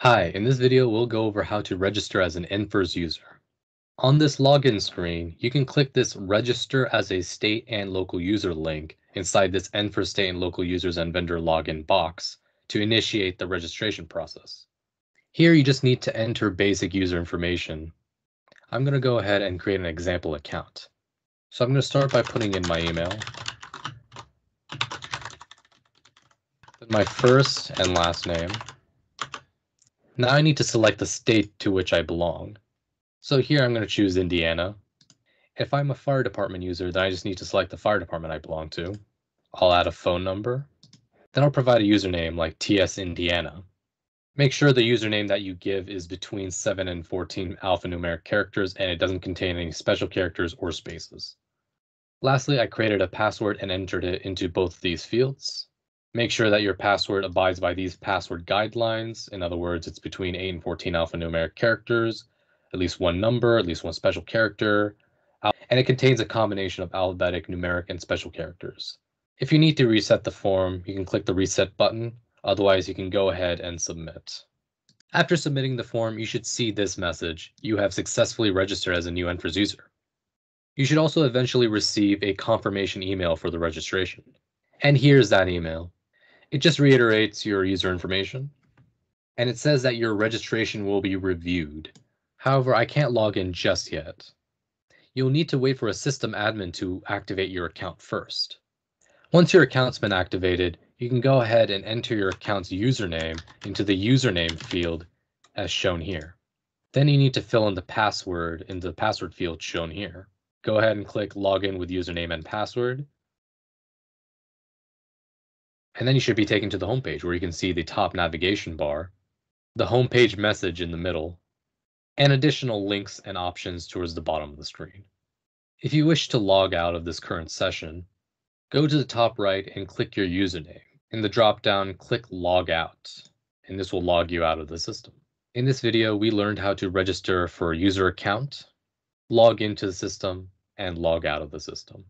Hi, in this video, we'll go over how to register as an NFIRS user. On this login screen, you can click this register as a state and local user link inside this NFIRS state and local users and vendor login box to initiate the registration process. Here, you just need to enter basic user information. I'm going to go ahead and create an example account. So I'm going to start by putting in my email, my first and last name, now I need to select the state to which I belong. So here I'm going to choose Indiana. If I'm a fire department user, then I just need to select the fire department I belong to. I'll add a phone number. Then I'll provide a username like TS Indiana. Make sure the username that you give is between 7 and 14 alphanumeric characters and it doesn't contain any special characters or spaces. Lastly, I created a password and entered it into both these fields. Make sure that your password abides by these password guidelines. In other words, it's between 8 and 14 alphanumeric characters, at least one number, at least one special character, and it contains a combination of alphabetic, numeric, and special characters. If you need to reset the form, you can click the reset button. Otherwise, you can go ahead and submit. After submitting the form, you should see this message. You have successfully registered as a new NFIRS user. You should also eventually receive a confirmation email for the registration. And here's that email. It just reiterates your user information. And it says that your registration will be reviewed. However, I can't log in just yet. You'll need to wait for a system admin to activate your account first. Once your account's been activated, you can go ahead and enter your account's username into the username field as shown here. Then you need to fill in the password in the password field shown here. Go ahead and click login with username and password and then you should be taken to the homepage where you can see the top navigation bar, the homepage message in the middle, and additional links and options towards the bottom of the screen. If you wish to log out of this current session, go to the top right and click your username. In the drop-down, click Log Out, and this will log you out of the system. In this video, we learned how to register for a user account, log into the system, and log out of the system.